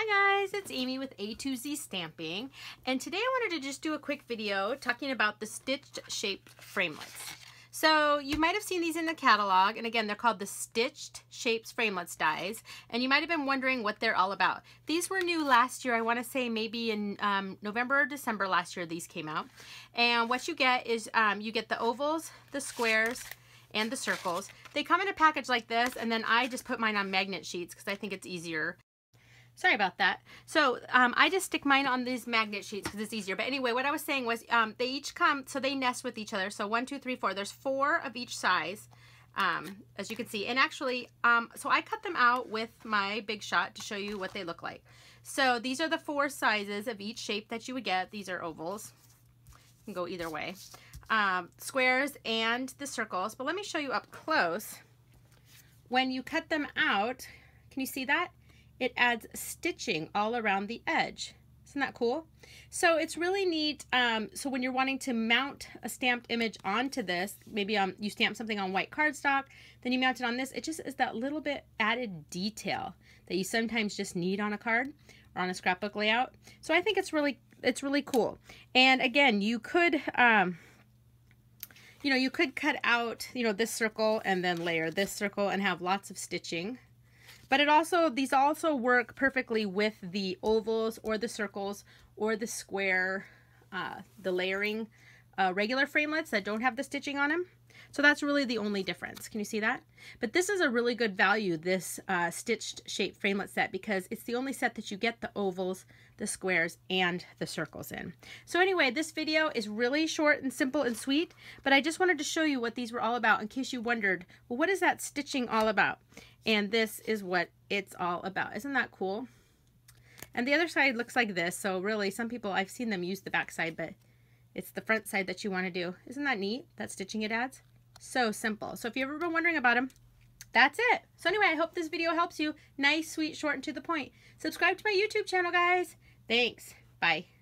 Hi guys, it's Amy with A to Z Stamping and today I wanted to just do a quick video talking about the stitched shaped framelits. So you might have seen these in the catalog and again they're called the Stitched Shapes Framelits dies and you might have been wondering what they're all about. These were new last year, I want to say maybe in um, November or December last year these came out and what you get is um, you get the ovals, the squares, and the circles. They come in a package like this and then I just put mine on magnet sheets because I think it's easier Sorry about that. So um, I just stick mine on these magnet sheets because it's easier. But anyway, what I was saying was um, they each come, so they nest with each other. So one, two, three, four. There's four of each size, um, as you can see. And actually, um, so I cut them out with my Big Shot to show you what they look like. So these are the four sizes of each shape that you would get. These are ovals. You can go either way. Um, squares and the circles. But let me show you up close. When you cut them out, can you see that? It adds stitching all around the edge. Isn't that cool? So it's really neat. Um, so when you're wanting to mount a stamped image onto this, maybe um, you stamp something on white cardstock, then you mount it on this, it just is that little bit added detail that you sometimes just need on a card or on a scrapbook layout. So I think it's really, it's really cool. And again, you could, um, you know, you could cut out, you know, this circle and then layer this circle and have lots of stitching but it also, these also work perfectly with the ovals or the circles or the square, uh, the layering uh, regular framelits that don't have the stitching on them. So that's really the only difference. Can you see that? But this is a really good value, this uh, stitched shape framelit set, because it's the only set that you get the ovals, the squares, and the circles in. So anyway, this video is really short and simple and sweet, but I just wanted to show you what these were all about in case you wondered, well, what is that stitching all about? And this is what it's all about. Isn't that cool? And the other side looks like this. So really, some people, I've seen them use the back side, but it's the front side that you want to do. Isn't that neat, that stitching it adds? So simple. So if you've ever been wondering about them, that's it. So anyway, I hope this video helps you. Nice, sweet, short, and to the point. Subscribe to my YouTube channel, guys. Thanks. Bye.